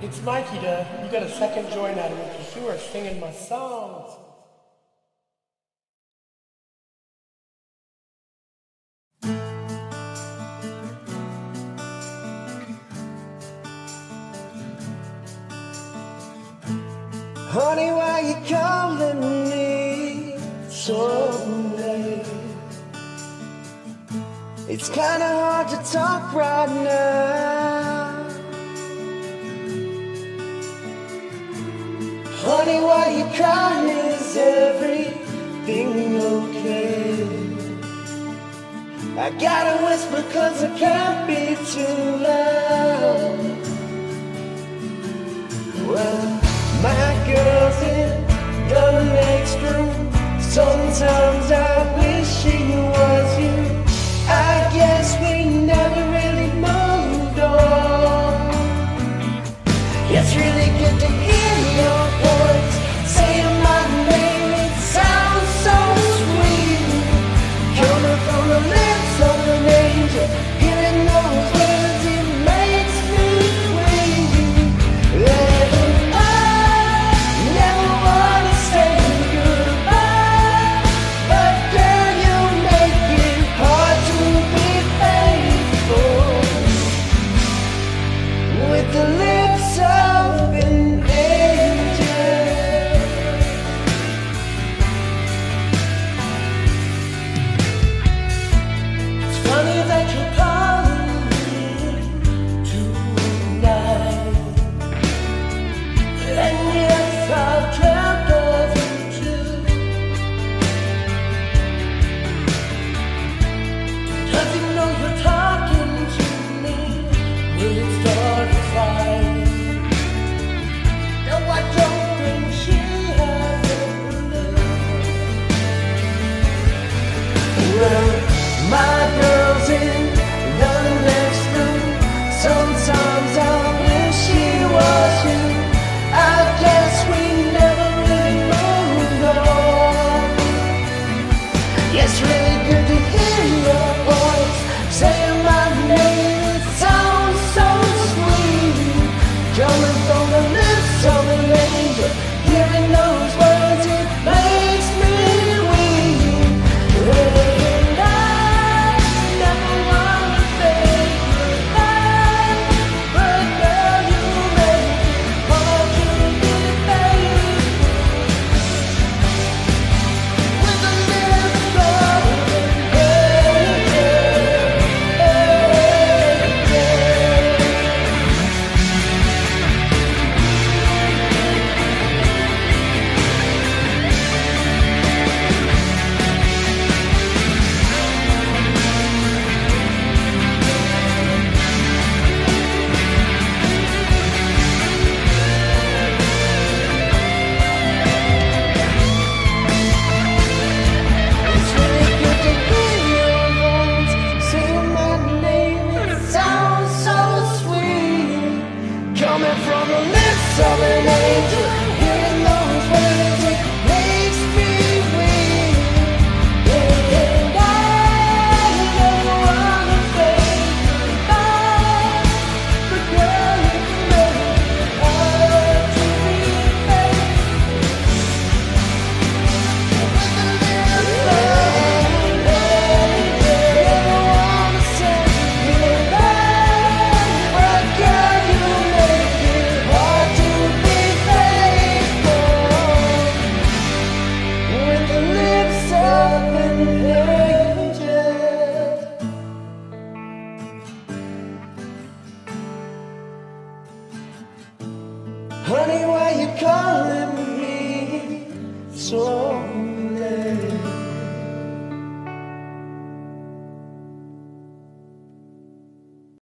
It's Mikey, duh. You got a second joint out of it because you are singing my songs. Honey, why you calling me so late? It's kinda hard to talk right now Honey, why you crying? Is everything okay? I gotta whisper cause I can't be too loud. Well, Sometimes I wish she was you. I guess we never really moved on. Yes, really. on the lips of an angel. Honey, why you calling me?